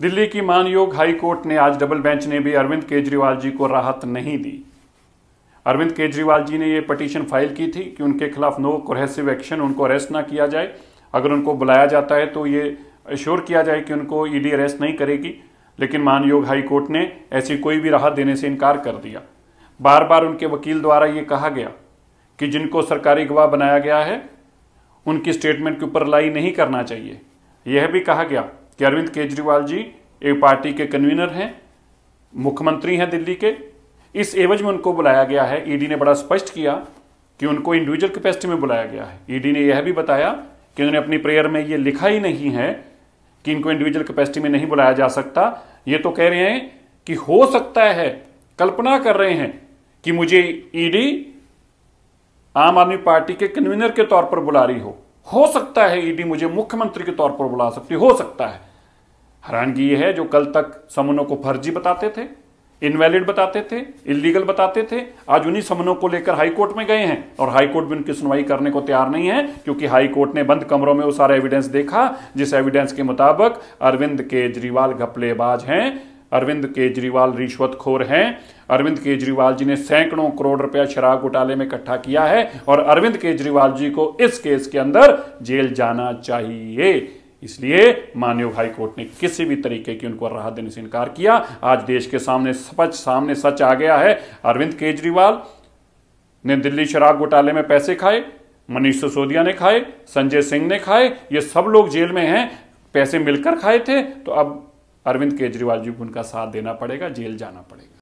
दिल्ली की मानयोग high court ने आज डबल बेंच ने भी अरविंद केजरीवाल जी को राहत नहीं दी। अरविंद केजरीवाल जी ने ये पटिशन फ़ाइल की थी कि उनके खिलाफ नो कोहेसिव एक्शन, उनको अरेस्ट ना किया जाए। अगर उनको बुलाया जाता है तो ये अश्योर किया जाए कि उनको ईडी अरेस्ट नहीं करेगी। लेकिन मानयोग हाई कोर्ट ने ऐसी कोई भी राहत देने से इनकार कर दिया। बार बार उनके वकील द्वारा ये कहा गया कि जिनको सरकारी गवाह बनाया गया है, उनकी स्टेटमेंट के ऊपर लाई नहीं करना चाहिए। यह भी कहा गया कि अरविंद केजरीवाल जी एक पार्टी के कन्वीनर हैं, मुख्यमंत्री हैं दिल्ली के। इस एवज में उनको बुलाया गया है। ईडी ने बड़ा स्पष्ट किया कि उनको इंडिविजुअल कैपेसिटी में बुलाया गया है। ईडी ने यह भी बताया कि उन्होंने अपनी प्रेयर में यह लिखा ही नहीं है कि इनको इंडिविजुअल कैपेसिटी में नहीं बुलाया जा सकता। ये तो कह रहे हैं कि हो सकता है, कल्पना कर रहे हैं कि मुझे ईडी आम आदमी पार्टी के कन्वीनर के तौर पर बुला रही हो। हो सकता है ईडी मुझे मुख्यमंत्री के तौर पर बुला सकती हो सकता है। हैरानगी यह है जो कल तक समनों को फर्जी बताते थे, इनवैलिड बताते थे, इलीगल बताते थे, आज उन्हीं समनों को लेकर हाई कोर्ट में गए हैं। और हाई कोर्ट भी उनकी सुनवाई करने को तैयार नहीं है, क्योंकि हाई कोर्ट ने बंद कमरों में वो सारा एविडेंस देखा, जिस एविडेंस के मुताबिक अरविंद केजरीवाल घपलेबाज हैं। अरविंद केजरीवाल रिश्वतखोर हैं। अरविंद केजरीवाल जी ने सैकड़ों करोड़ रुपया शराब घोटाले में इकट्ठा किया है, और अरविंद केजरीवाल जी को इस केस के अंदर जेल जाना चाहिए। इसलिए मानयोग हाई कोर्ट ने किसी भी तरीके की उनको राहत देने से इनकार किया। आज देश के सामने सच सामने सच आ गया है। अरविंद केजरीवाल ने दिल्ली शराब घोटाले में पैसे खाए, मनीष सिसोदिया ने खाए, संजय सिंह ने खाए, ये सब लोग जेल में हैं, पैसे मिलकर खाए थे तो अब अरविंद केजरीवाल जी को उनका साथ देना पड़ेगा, जेल जाना पड़ेगा।